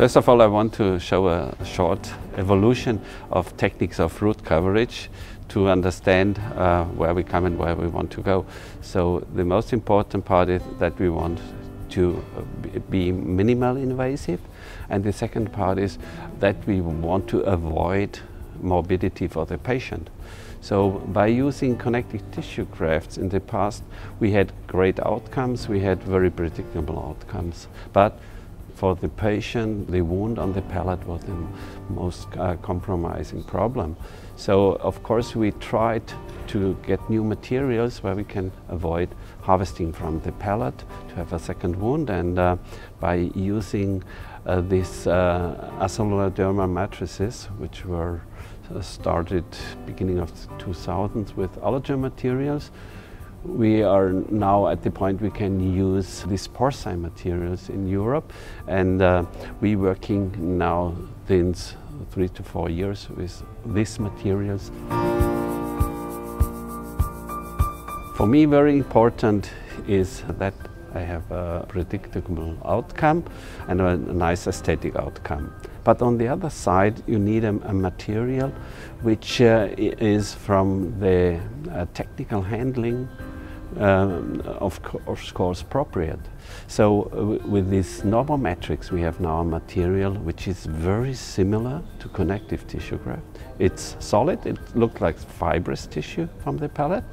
First of all, I want to show a short evolution of techniques of root coverage to understand uh, where we come and where we want to go. So the most important part is that we want to be minimal invasive and the second part is that we want to avoid morbidity for the patient. So by using connective tissue grafts in the past we had great outcomes, we had very predictable outcomes. But for the patient, the wound on the palate was the most uh, compromising problem. So of course we tried to get new materials where we can avoid harvesting from the palate to have a second wound and uh, by using uh, these uh, acellular matrices which were uh, started beginning of 2000s with allogenic materials we are now at the point we can use these porcine materials in Europe and uh, we're working now since three to four years with these materials. For me very important is that I have a predictable outcome and a nice aesthetic outcome. But on the other side, you need a, a material which uh, is from the uh, technical handling um, of, co of, course appropriate. So uh, with this Novomatrix we have now a material which is very similar to connective tissue graft. It's solid, it looks like fibrous tissue from the palate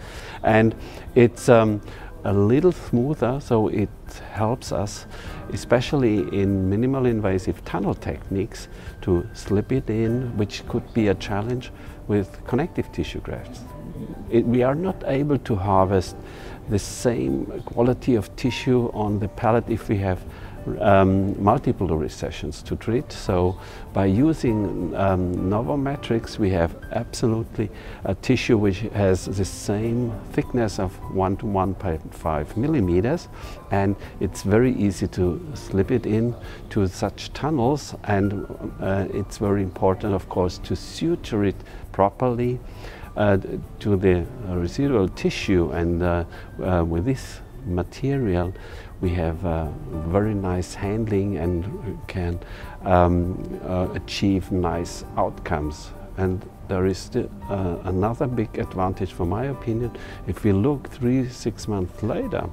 and it's um, a little smoother so it helps us especially in minimal invasive tunnel techniques to slip it in which could be a challenge with connective tissue grafts. It, we are not able to harvest the same quality of tissue on the palate if we have um, multiple recessions to treat. So by using um, Novomatrix we have absolutely a tissue which has the same thickness of 1 to 1.5 millimeters and it's very easy to slip it in to such tunnels and uh, it's very important of course to suture it properly uh, to the residual tissue and uh, uh, with this material we have uh, very nice handling and can um, uh, achieve nice outcomes. And there is still, uh, another big advantage, for my opinion, if we look three, six months later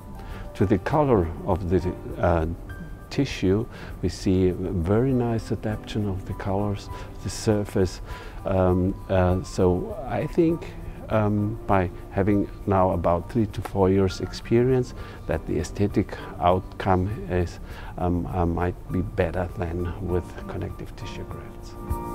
to the color of the uh, tissue, we see very nice adaptation of the colors, the surface. Um, uh, so I think um, by having now about three to four years experience that the aesthetic outcome is um, uh, might be better than with connective tissue grafts.